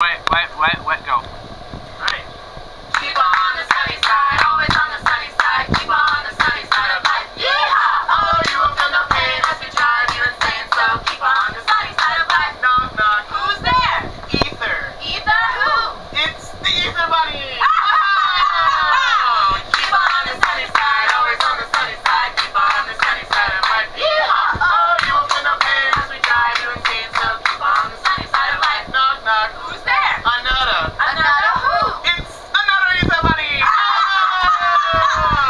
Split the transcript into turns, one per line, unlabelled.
Wet, wet, wet, wet, go.
Alright.
Keep on the sunny side, always on the sunny side. Keep on the sunny side of life. Yeehaw! Oh, you will feel no pain as we drive you insane. So keep on the sunny side of life.
Knock, knock.
Who's there?
Ether.
Ether who?
It's the Ether Bunny. Ah! 啊